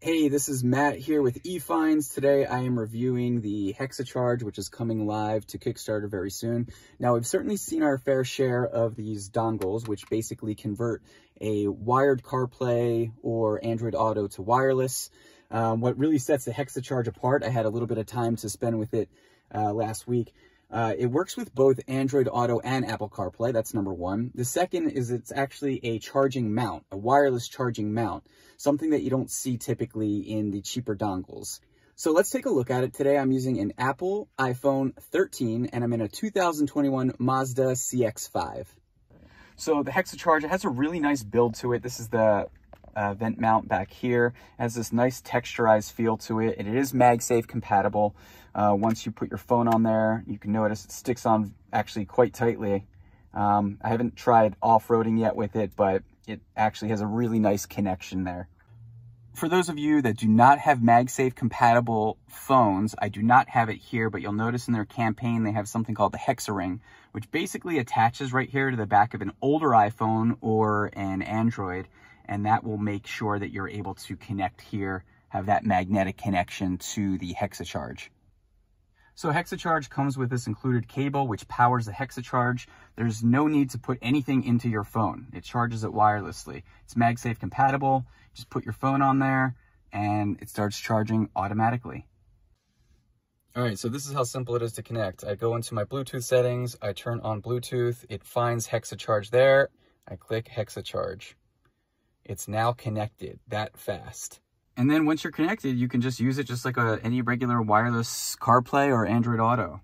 Hey, this is Matt here with eFinds. Today I am reviewing the HexaCharge, which is coming live to Kickstarter very soon. Now, we've certainly seen our fair share of these dongles, which basically convert a wired CarPlay or Android Auto to wireless. Um, what really sets the HexaCharge apart, I had a little bit of time to spend with it uh, last week, uh, it works with both Android Auto and Apple CarPlay. That's number one. The second is it's actually a charging mount, a wireless charging mount, something that you don't see typically in the cheaper dongles. So let's take a look at it. Today I'm using an Apple iPhone 13 and I'm in a 2021 Mazda CX-5. So the HexaCharge, it has a really nice build to it. This is the uh, vent mount back here. It has this nice texturized feel to it, and it is MagSafe compatible. Uh, once you put your phone on there, you can notice it sticks on actually quite tightly. Um, I haven't tried off-roading yet with it, but it actually has a really nice connection there. For those of you that do not have MagSafe compatible phones, I do not have it here, but you'll notice in their campaign they have something called the HexaRing, which basically attaches right here to the back of an older iPhone or an Android and that will make sure that you're able to connect here, have that magnetic connection to the HexaCharge. So HexaCharge comes with this included cable, which powers the HexaCharge. There's no need to put anything into your phone. It charges it wirelessly. It's MagSafe compatible. Just put your phone on there and it starts charging automatically. All right, so this is how simple it is to connect. I go into my Bluetooth settings, I turn on Bluetooth, it finds HexaCharge there, I click HexaCharge. It's now connected that fast. And then once you're connected, you can just use it just like a, any regular wireless CarPlay or Android Auto.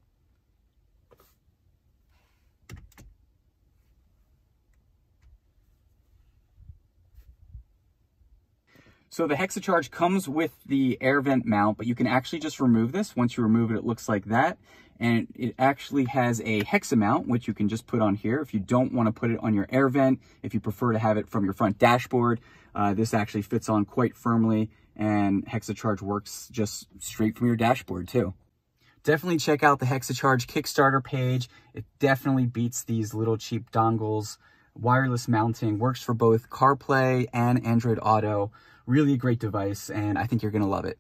So the HexaCharge comes with the air vent mount, but you can actually just remove this. Once you remove it, it looks like that and it actually has a hexa mount, which you can just put on here. If you don't want to put it on your air vent, if you prefer to have it from your front dashboard, uh, this actually fits on quite firmly and HexaCharge works just straight from your dashboard too. Definitely check out the HexaCharge Kickstarter page. It definitely beats these little cheap dongles. Wireless mounting works for both CarPlay and Android Auto. Really great device and I think you're going to love it.